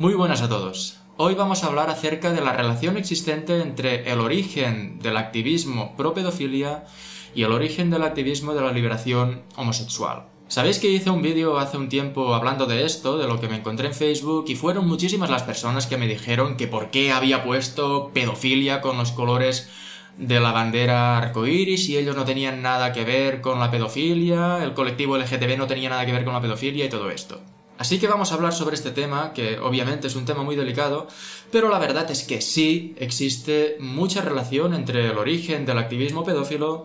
Muy buenas a todos. Hoy vamos a hablar acerca de la relación existente entre el origen del activismo pro pedofilia y el origen del activismo de la liberación homosexual. Sabéis que hice un vídeo hace un tiempo hablando de esto, de lo que me encontré en Facebook, y fueron muchísimas las personas que me dijeron que por qué había puesto pedofilia con los colores de la bandera arcoíris y ellos no tenían nada que ver con la pedofilia, el colectivo LGTB no tenía nada que ver con la pedofilia y todo esto. Así que vamos a hablar sobre este tema, que obviamente es un tema muy delicado, pero la verdad es que sí existe mucha relación entre el origen del activismo pedófilo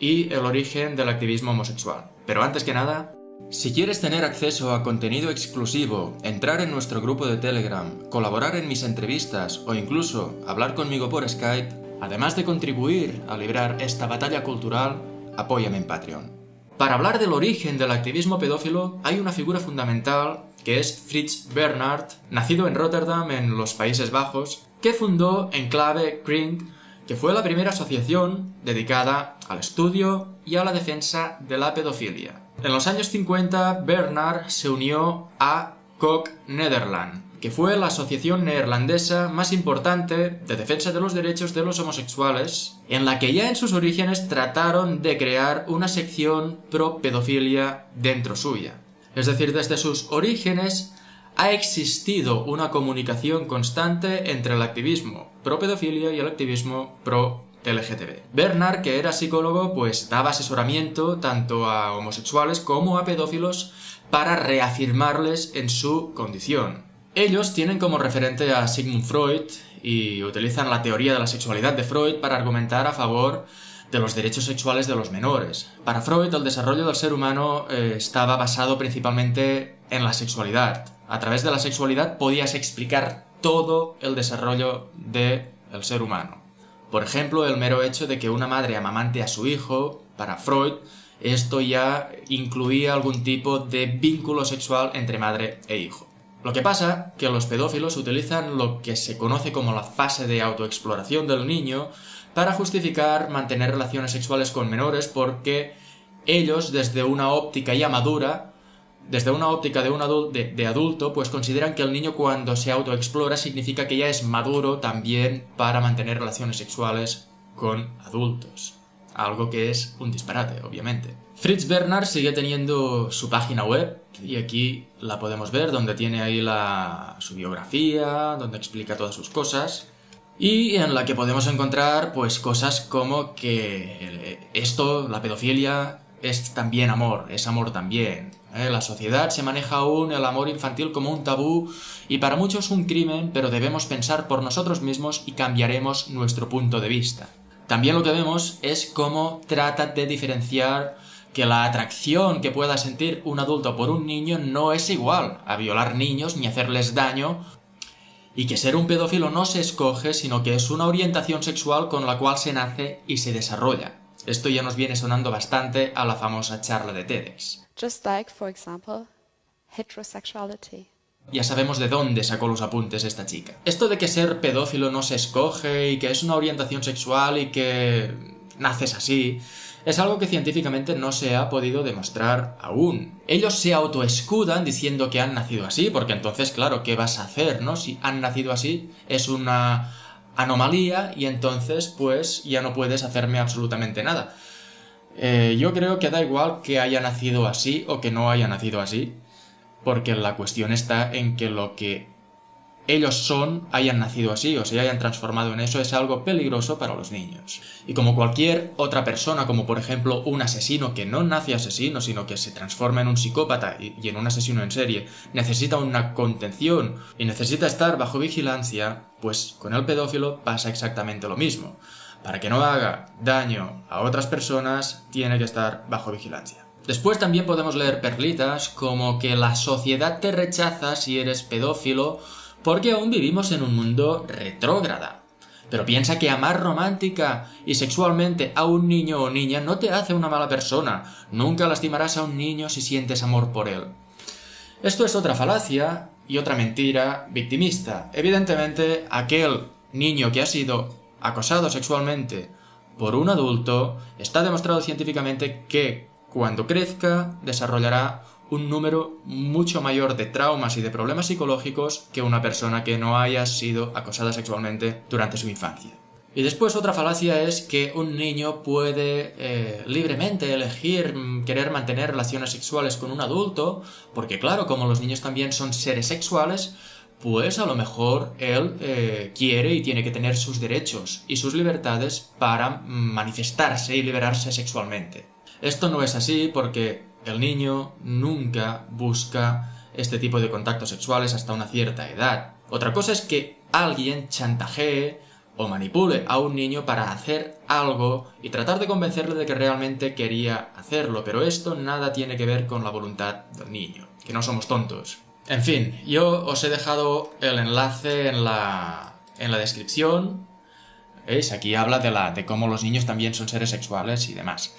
y el origen del activismo homosexual. Pero antes que nada, si quieres tener acceso a contenido exclusivo, entrar en nuestro grupo de Telegram, colaborar en mis entrevistas o incluso hablar conmigo por Skype, además de contribuir a librar esta batalla cultural, apóyame en Patreon. Para hablar del origen del activismo pedófilo hay una figura fundamental que es Fritz Bernhard, nacido en Rotterdam en los Países Bajos, que fundó Enclave Kring, que fue la primera asociación dedicada al estudio y a la defensa de la pedofilia. En los años 50, Bernhard se unió a Kok Nederland, que fue la asociación neerlandesa más importante de defensa de los derechos de los homosexuales, en la que ya en sus orígenes trataron de crear una sección pro pedofilia dentro suya. Es decir, desde sus orígenes ha existido una comunicación constante entre el activismo pro pedofilia y el activismo pro LGTB. Bernard, que era psicólogo, pues daba asesoramiento tanto a homosexuales como a pedófilos para reafirmarles en su condición. Ellos tienen como referente a Sigmund Freud y utilizan la teoría de la sexualidad de Freud para argumentar a favor de los derechos sexuales de los menores. Para Freud, el desarrollo del ser humano eh, estaba basado principalmente en la sexualidad. A través de la sexualidad podías explicar todo el desarrollo del ser humano. Por ejemplo, el mero hecho de que una madre amamante a su hijo, para Freud, esto ya incluía algún tipo de vínculo sexual entre madre e hijo. Lo que pasa que los pedófilos utilizan lo que se conoce como la fase de autoexploración del niño para justificar mantener relaciones sexuales con menores porque ellos desde una óptica ya madura, desde una óptica de, un de, adulto, pues consideran que el niño cuando se autoexplora significa que ya es maduro también para mantener relaciones sexuales con adultos. Algo que es un disparate, obviamente. Fritz Bernard sigue teniendo su página web y aquí la podemos ver donde tiene ahí la, su biografía, donde explica todas sus cosas y en la que podemos encontrar pues cosas como que esto, la pedofilia, es también amor, es amor también. ¿eh? La sociedad se maneja aún el amor infantil como un tabú y para muchos un crimen, pero debemos pensar por nosotros mismos y cambiaremos nuestro punto de vista. También lo que vemos es cómo trata de diferenciar que la atracción que pueda sentir un adulto por un niño no es igual a violar niños ni hacerles daño y que ser un pedófilo no se escoge, sino que es una orientación sexual con la cual se nace y se desarrolla. Esto ya nos viene sonando bastante a la famosa charla de TEDx. Example, heterosexuality. Ya sabemos de dónde sacó los apuntes esta chica. Esto de que ser pedófilo no se escoge y que es una orientación sexual y que naces así, es algo que científicamente no se ha podido demostrar aún. Ellos se autoescudan diciendo que han nacido así, porque entonces, claro, ¿qué vas a hacer, no? Si han nacido así, es una anomalía y entonces, pues, ya no puedes hacerme absolutamente nada. Eh, yo creo que da igual que haya nacido así o que no haya nacido así, porque la cuestión está en que lo que ellos son, hayan nacido así o se hayan transformado en eso, es algo peligroso para los niños. Y como cualquier otra persona, como por ejemplo un asesino que no nace asesino, sino que se transforma en un psicópata y en un asesino en serie, necesita una contención y necesita estar bajo vigilancia, pues con el pedófilo pasa exactamente lo mismo. Para que no haga daño a otras personas, tiene que estar bajo vigilancia. Después también podemos leer perlitas como que la sociedad te rechaza si eres pedófilo porque aún vivimos en un mundo retrógrada. Pero piensa que amar romántica y sexualmente a un niño o niña no te hace una mala persona. Nunca lastimarás a un niño si sientes amor por él. Esto es otra falacia y otra mentira victimista. Evidentemente, aquel niño que ha sido acosado sexualmente por un adulto, está demostrado científicamente que cuando crezca desarrollará un número mucho mayor de traumas y de problemas psicológicos que una persona que no haya sido acosada sexualmente durante su infancia. Y después otra falacia es que un niño puede eh, libremente elegir mm, querer mantener relaciones sexuales con un adulto, porque claro, como los niños también son seres sexuales, pues a lo mejor él eh, quiere y tiene que tener sus derechos y sus libertades para manifestarse y liberarse sexualmente. Esto no es así porque el niño nunca busca este tipo de contactos sexuales hasta una cierta edad. Otra cosa es que alguien chantajee o manipule a un niño para hacer algo y tratar de convencerle de que realmente quería hacerlo, pero esto nada tiene que ver con la voluntad del niño, que no somos tontos. En fin, yo os he dejado el enlace en la, en la descripción. ¿Veis? Aquí habla de, la, de cómo los niños también son seres sexuales y demás.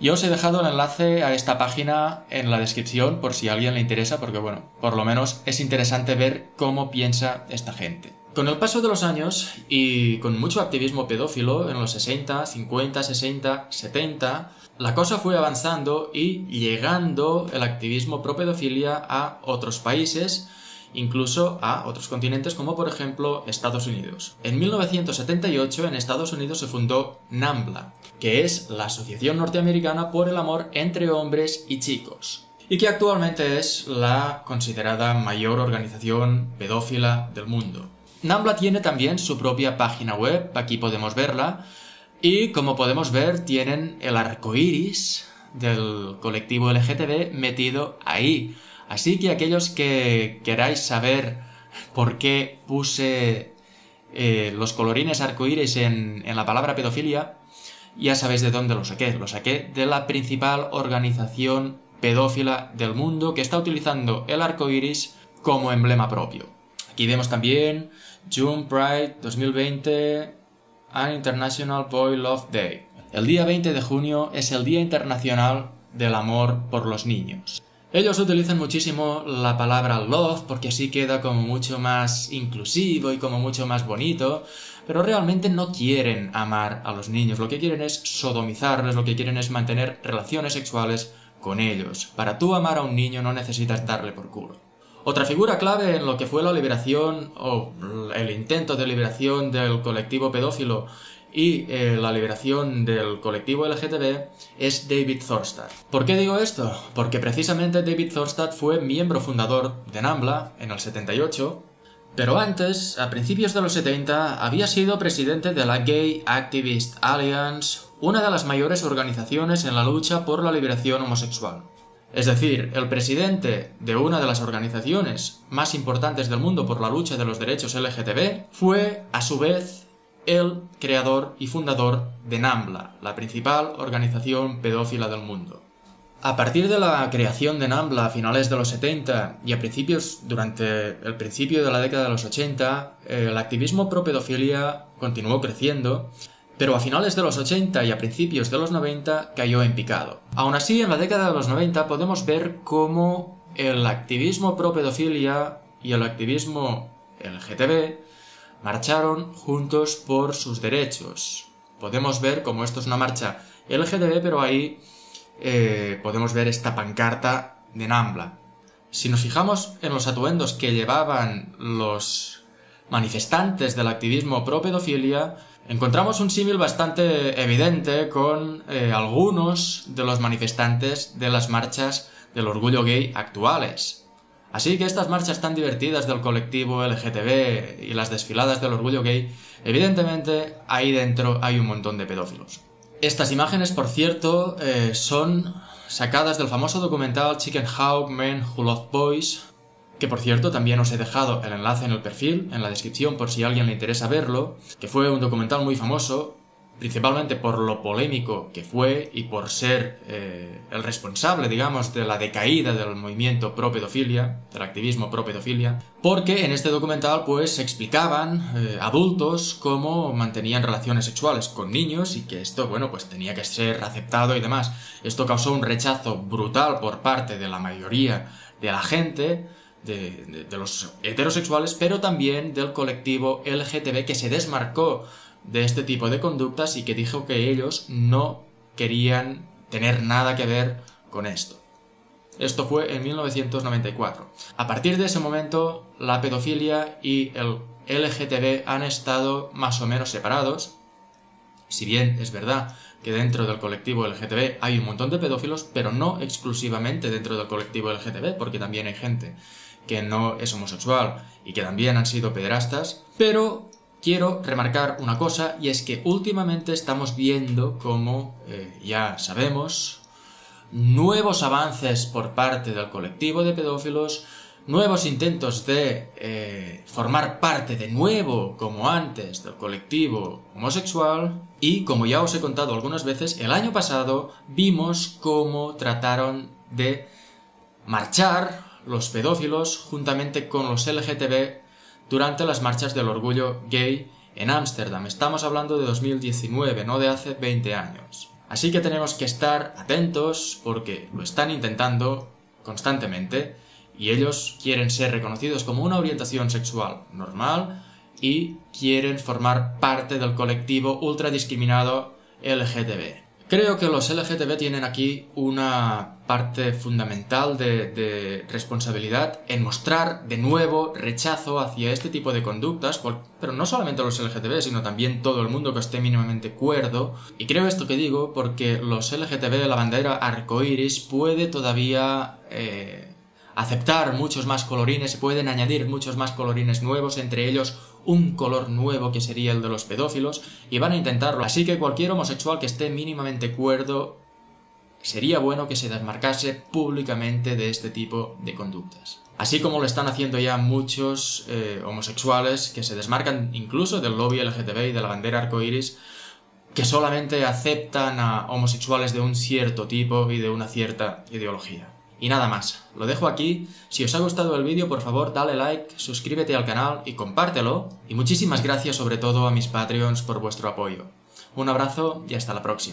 Yo os he dejado el enlace a esta página en la descripción por si a alguien le interesa, porque bueno, por lo menos es interesante ver cómo piensa esta gente. Con el paso de los años y con mucho activismo pedófilo en los 60, 50, 60, 70, la cosa fue avanzando y llegando el activismo pro pedofilia a otros países, incluso a otros continentes como por ejemplo Estados Unidos. En 1978 en Estados Unidos se fundó NAMBLA, que es la Asociación Norteamericana por el Amor entre Hombres y Chicos, y que actualmente es la considerada mayor organización pedófila del mundo. NAMBLA tiene también su propia página web, aquí podemos verla, y como podemos ver tienen el arco iris del colectivo LGTB metido ahí. Así que aquellos que queráis saber por qué puse eh, los colorines arcoíris en, en la palabra pedofilia, ya sabéis de dónde lo saqué. Lo saqué de la principal organización pedófila del mundo que está utilizando el arco iris como emblema propio. Aquí vemos también June Pride 2020 and International Boy Love Day. El día 20 de junio es el Día Internacional del Amor por los Niños. Ellos utilizan muchísimo la palabra love porque así queda como mucho más inclusivo y como mucho más bonito, pero realmente no quieren amar a los niños, lo que quieren es sodomizarles, lo que quieren es mantener relaciones sexuales con ellos. Para tú amar a un niño no necesitas darle por culo. Otra figura clave en lo que fue la liberación o el intento de liberación del colectivo pedófilo y eh, la liberación del colectivo LGTB es David Thorstad. ¿Por qué digo esto? Porque precisamente David Thorstad fue miembro fundador de NAMBLA en el 78, pero antes, a principios de los 70, había sido presidente de la Gay Activist Alliance, una de las mayores organizaciones en la lucha por la liberación homosexual. Es decir, el presidente de una de las organizaciones más importantes del mundo por la lucha de los derechos LGTB fue, a su vez, el creador y fundador de NAMBLA, la principal organización pedófila del mundo. A partir de la creación de NAMBLA a finales de los 70 y a principios, durante el principio de la década de los 80, el activismo pro pedofilia continuó creciendo pero a finales de los 80 y a principios de los 90 cayó en picado. Aún así, en la década de los 90 podemos ver cómo el activismo pro pedofilia y el activismo LGTB marcharon juntos por sus derechos. Podemos ver cómo esto es una marcha LGTB, pero ahí eh, podemos ver esta pancarta de Nambla. Si nos fijamos en los atuendos que llevaban los manifestantes del activismo pro pedofilia, encontramos un símil bastante evidente con eh, algunos de los manifestantes de las marchas del orgullo gay actuales. Así que estas marchas tan divertidas del colectivo LGTB y las desfiladas del orgullo gay, evidentemente ahí dentro hay un montón de pedófilos. Estas imágenes, por cierto, eh, son sacadas del famoso documental Chicken Hawk Men Who Love Boys, que por cierto también os he dejado el enlace en el perfil, en la descripción por si a alguien le interesa verlo, que fue un documental muy famoso, principalmente por lo polémico que fue y por ser eh, el responsable, digamos, de la decaída del movimiento pro pedofilia, del activismo pro pedofilia, porque en este documental pues explicaban eh, adultos cómo mantenían relaciones sexuales con niños y que esto, bueno, pues tenía que ser aceptado y demás. Esto causó un rechazo brutal por parte de la mayoría de la gente, de, los heterosexuales, pero también del colectivo LGTB que se desmarcó de este tipo de conductas y que dijo que ellos no querían tener nada que ver con esto. Esto fue en 1994. A partir de ese momento, la pedofilia y el LGTB han estado más o menos separados. Si bien es verdad que dentro del colectivo LGTB hay un montón de pedófilos, pero no exclusivamente dentro del colectivo LGTB, porque también hay gente que no es homosexual y que también han sido pederastas. Pero quiero remarcar una cosa y es que últimamente estamos viendo como, eh, ya sabemos, nuevos avances por parte del colectivo de pedófilos, nuevos intentos de eh, formar parte de nuevo, como antes, del colectivo homosexual. Y como ya os he contado algunas veces, el año pasado vimos cómo trataron de marchar los pedófilos juntamente con los LGTB durante las marchas del orgullo gay en Ámsterdam. Estamos hablando de 2019, no de hace 20 años. Así que tenemos que estar atentos porque lo están intentando constantemente y ellos quieren ser reconocidos como una orientación sexual normal y quieren formar parte del colectivo ultra discriminado LGTB. Creo que los LGTB tienen aquí una parte fundamental de, responsabilidad en mostrar de nuevo rechazo hacia este tipo de conductas, pero no solamente los LGTB, sino también todo el mundo que esté mínimamente cuerdo. Y creo esto que digo porque los LGTB, la bandera arcoiris, puede todavía eh, aceptar muchos más colorines, pueden añadir muchos más colorines nuevos, entre ellos un color nuevo que sería el de los pedófilos, y van a intentarlo. Así que cualquier homosexual que esté mínimamente cuerdo, sería bueno que se desmarcase públicamente de este tipo de conductas. Así como lo están haciendo ya muchos eh, homosexuales que se desmarcan incluso del lobby LGTB y de la bandera arcoiris, que solamente aceptan a homosexuales de un cierto tipo y de una cierta ideología. Y nada más, lo dejo aquí. Si os ha gustado el vídeo, por favor, dale like, suscríbete al canal y compártelo. Y muchísimas gracias sobre todo a mis Patreons por vuestro apoyo. Un abrazo y hasta la próxima.